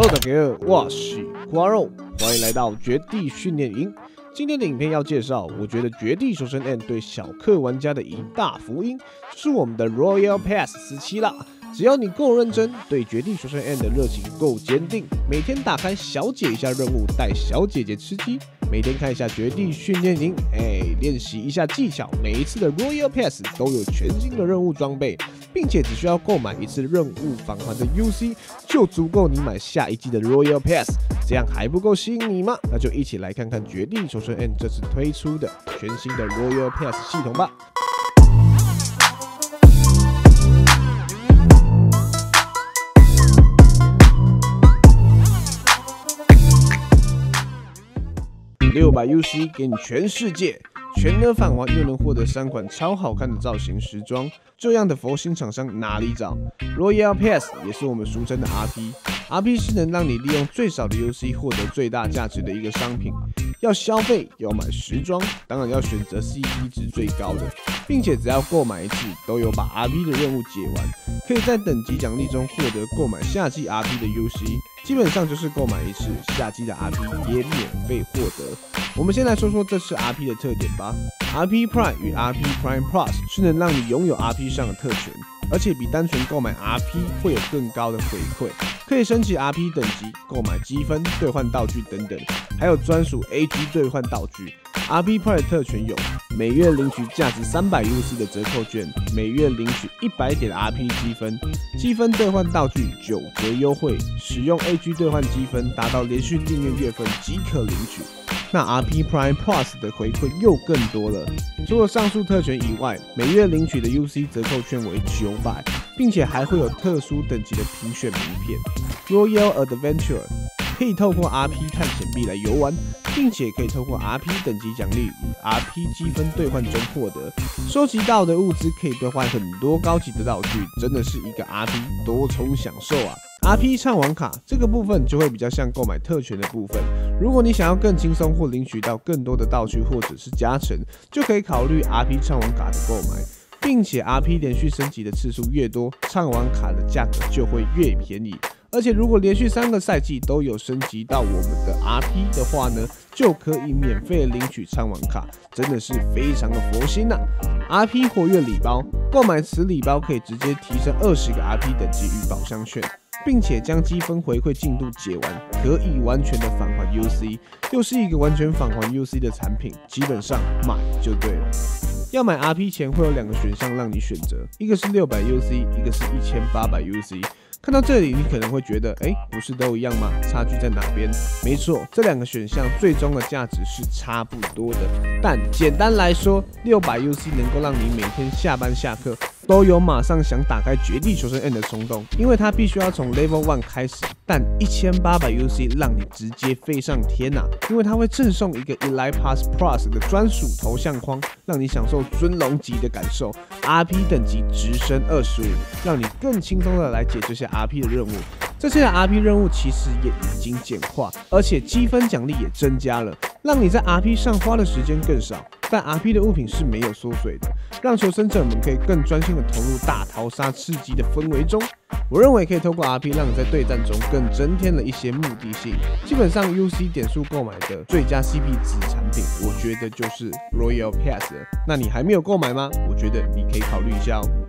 Hello，大家好，我是瓜肉，欢迎来到绝地训练营。今天的影片要介绍，我觉得《绝地求生 N》对小氪玩家的一大福音，是我们的 Royal Pass 时期啦。只要你够认真，对《绝地求生 N》的热情够坚定，每天打开小解一下任务，带小姐姐吃鸡，每天看一下《绝地训练营》，哎，练习一下技巧，每一次的 Royal Pass 都有全新的任务装备。并且只需要购买一次任务返还的 UC，就足够你买下一季的 Royal Pass。这样还不够吸引你吗？那就一起来看看《绝地求生 N》这次推出的全新的 Royal Pass 系统吧。六百 UC 给你全世界。全额返还又能获得三款超好看的造型时装，这样的佛心厂商哪里找？Royal Pass 也是我们俗称的 RP，RP 是能让你利用最少的 UC 获得最大价值的一个商品。要消费要买时装，当然要选择 CP 值最高的，并且只要购买一次都有把 RP 的任务解完，可以在等级奖励中获得购买夏季 RP 的 UC。基本上就是购买一次夏季的 RP 也免费获得。我们先来说说这次 RP 的特点吧。RP Prime 与 RP Prime Plus 是能让你拥有 RP 上的特权，而且比单纯购买 RP 会有更高的回馈，可以升级 RP 等级、购买积分、兑换道具等等，还有专属 AG 兑换道具。RP Prime 特权有每月领取价值三百 UC 的折扣券，每月领取一百点 RP 积分，积分兑换道具九折优惠，使用 AG 兑换积分达到连续订阅月份即可领取。那 RP Prime Plus 的回馈又更多了，除了上述特权以外，每月领取的 UC 折扣券为九百，并且还会有特殊等级的评选名片 Royal Adventure，可以透过 RP 探险币来游玩。并且可以透过 RP 等级奖励与 RP 积分兑换中获得，收集到的物资可以兑换很多高级的道具，真的是一个 RP 多重享受啊！RP 畅玩卡这个部分就会比较像购买特权的部分，如果你想要更轻松或领取到更多的道具或者是加成，就可以考虑 RP 畅玩卡的购买，并且 RP 连续升级的次数越多，畅玩卡的价格就会越便宜。而且如果连续三个赛季都有升级到我们的 RP 的话呢，就可以免费领取畅玩卡，真的是非常的佛心呐！RP 活跃礼包，购买此礼包可以直接提升二十个 RP 等级与宝箱券，并且将积分回馈进度解完，可以完全的返还 UC，又是一个完全返还 UC 的产品，基本上买就对了。要买 RP 前会有两个选项让你选择，一个是六百 UC，一个是一千八百 UC。看到这里，你可能会觉得，哎，不是都一样吗？差距在哪边？没错，这两个选项最终的价值是差不多的。但简单来说，六百 UC 能够让你每天下班下课。都有马上想打开绝地求生 N 的冲动，因为它必须要从 Level One 开始，但一千八百 UC 让你直接飞上天呐！因为它会赠送一个 Elite Pass Plus 的专属头像框，让你享受尊龙级的感受，RP 等级直升二十五，让你更轻松的来解决些 RP 的任务。这些的 RP 任务其实也已经简化，而且积分奖励也增加了，让你在 RP 上花的时间更少。但 RP 的物品是没有缩水的，让求生者们可以更专心的投入大逃杀刺激的氛围中。我认为可以透过 RP 让你在对战中更增添了一些目的性。基本上 UC 点数购买的最佳 CP 值产品，我觉得就是 Royal Pass。那你还没有购买吗？我觉得你可以考虑一下哦。